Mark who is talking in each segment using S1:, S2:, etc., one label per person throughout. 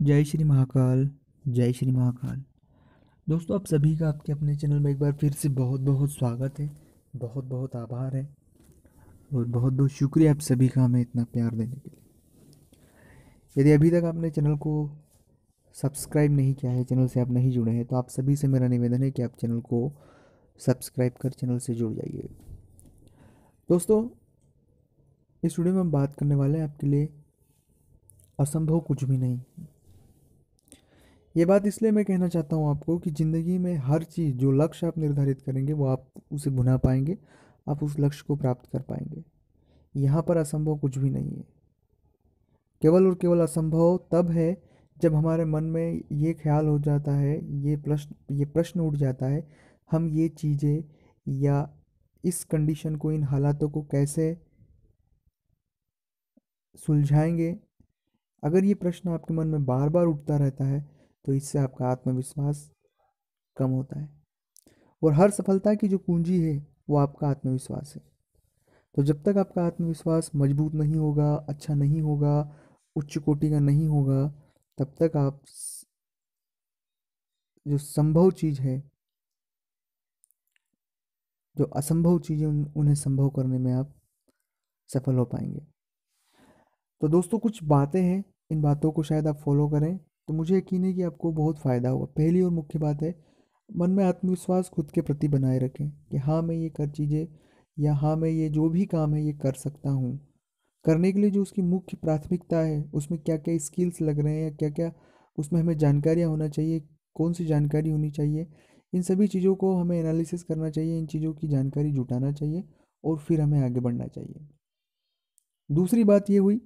S1: जय श्री महाकाल, जय श्री महाकाल। दोस्तों, आप सभी का आपके अपने चैनल में एक बार फिर से बहुत बहुत स्वागत है बहुत बहुत आभार है, और बहुत बहुत शुक्रिया आप सभी का हमें इतना प्यार देने के लिए। यदि अभी तक आपने चैनल को सब्सक्राइब नहीं किया है, चैनल से आप नहीं जुड़े हैं तो आप सभी से मेरा निवेदन है कि आप चैनल को सब्सक्राइब कर चैनल से जुड़ जाइए। दोस्तों, इस वीडियो में हम बात करने वाले हैं आपके लिए असंभव कुछ भी नहीं। ये बात इसलिए मैं कहना चाहता हूँ आपको कि ज़िंदगी में हर चीज़, जो लक्ष्य आप निर्धारित करेंगे, वो आप उसे भुना पाएँगे, आप उस लक्ष्य को प्राप्त कर पाएँगे। यहाँ पर असंभव कुछ भी नहीं है। केवल और केवल असंभव तब है जब हमारे मन में ये ख्याल हो जाता है, ये प्रश्न ये प्रश्न उठ जाता है, हम ये चीज़ें या इस कंडीशन को, इन हालातों को कैसे सुलझाएँगे? अगर ये प्रश्न आपके मन में बार बार उठता रहता है तो इससे आपका आत्मविश्वास कम होता है। और हर सफलता की जो पूंजी है वो आपका आत्मविश्वास है। तो जब तक आपका आत्मविश्वास मज़बूत नहीं होगा अच्छा नहीं होगा उच्च कोटि का नहीं होगा तब तक आप जो संभव चीज़ है जो असंभव चीज़ें उन, उन्हें संभव करने में आप सफल हो पाएँगे। तो दोस्तों कुछ बातें हैं इन बातों को शायद आप फॉलो करें। तो मुझे यकीन है कि आपको बहुत फ़ायदा होगा। पहली और मुख्य बात है, मन में आत्मविश्वास खुद के प्रति बनाए रखें कि हाँ मैं ये कर चीज़ें या हाँ मैं ये जो भी काम है, ये कर सकता हूँ। करने के लिए जो उसकी मुख्य प्राथमिकता है, उसमें क्या क्या स्किल्स लग रहे हैं या क्या क्या उसमें हमें जानकारियाँ होना चाहिए कौन सी जानकारी होनी चाहिए, इन सभी चीज़ों को हमें एनालिसिस करना चाहिए, इन चीज़ों की जानकारी जुटाना चाहिए और फिर हमें आगे बढ़ना चाहिए। दूसरी बात ये हुई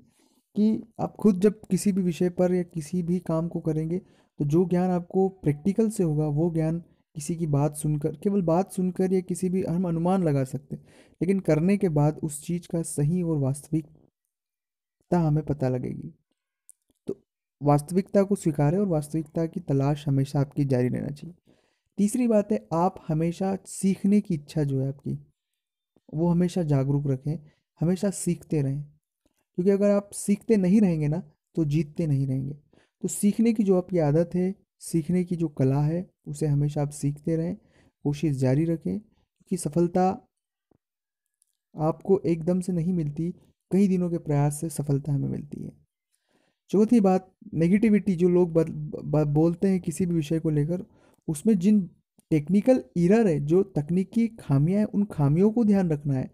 S1: कि आप खुद जब किसी भी विषय पर या किसी भी काम को करेंगे तो जो ज्ञान आपको प्रैक्टिकल से होगा, वो ज्ञान किसी की बात सुनकर, केवल बात सुनकर या किसी भी हम अनुमान लगा सकते लेकिन करने के बाद उस चीज़ का सही और वास्तविकता हमें पता लगेगी। तो वास्तविकता को स्वीकारें और वास्तविकता की तलाश हमेशा आपकी जारी रहना चाहिए। तीसरी बात है, आप हमेशा सीखने की इच्छा जो है आपकी, वो हमेशा जागरूक रखें, हमेशा सीखते रहें। क्योंकि अगर आप सीखते नहीं रहेंगे ना तो जीतते नहीं रहेंगे। तो सीखने की जो आपकी आदत है सीखने की जो कला है उसे हमेशा आप सीखते रहें कोशिश जारी रखें क्योंकि सफलता आपको एकदम से नहीं मिलती कई दिनों के प्रयास से सफलता हमें मिलती है। चौथी बात नेगेटिविटी जो लोग बद, ब, बोलते हैं किसी भी विषय को लेकर उसमें जिन टेक्निकल इरर है जो तकनीकी खामियाँ हैं उन खामियों को ध्यान रखना है।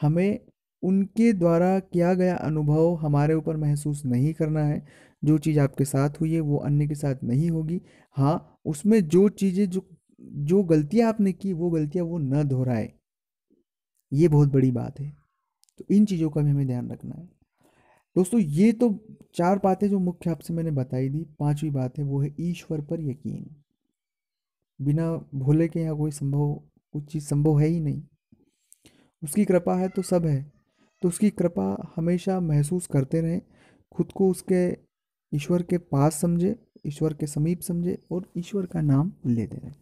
S1: हमें उनके द्वारा किया गया अनुभव हमारे ऊपर महसूस नहीं करना है। जो चीज़ आपके साथ हुई है, वो अन्य के साथ नहीं होगी। हाँ उसमें जो चीज़ें, जो जो गलतियाँ आपने की, वो गलतियाँ वो न दोहराए। ये बहुत बड़ी बात है। तो इन चीज़ों का भी हमें ध्यान रखना है। दोस्तों, ये तो चार बातें जो मुख्य आपसे मैंने बताई दी पांचवी बात है, वो है ईश्वर पर यकीन। बिना भोले के यहाँ कोई संभव, कुछ चीज़ संभव है ही नहीं। उसकी कृपा है तो सब है। तो उसकी कृपा हमेशा महसूस करते रहें, खुद को उसके ईश्वर के पास समझे, ईश्वर के समीप समझे और ईश्वर का नाम लेते रहें।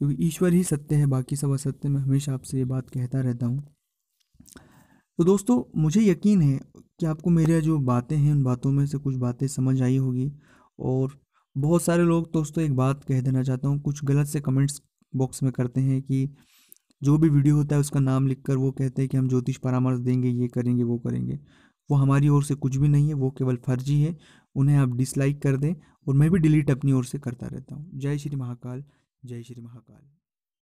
S1: क्योंकि ईश्वर ही सत्य है, बाकी सब असत्य मैं हमेशा आपसे ये बात कहता रहता हूँ। तो दोस्तों, मुझे यकीन है कि आपको मेरे जो बातें हैं, उन बातों में से कुछ बातें समझ आई होगी और बहुत सारे लोग दोस्तों एक बात कह देना चाहता हूँ, कुछ गलत से कमेंट्स बॉक्स में करते हैं कि जो भी वीडियो होता है उसका नाम लिखकर वो कहते हैं कि हम ज्योतिष परामर्श देंगे, ये करेंगे, वो करेंगे। वो हमारी ओर से कुछ भी नहीं है, वो केवल फर्जी है, उन्हें आप डिसलाइक कर दें और मैं भी डिलीट अपनी ओर से करता रहता हूँ। जय श्री महाकाल, जय श्री महाकाल।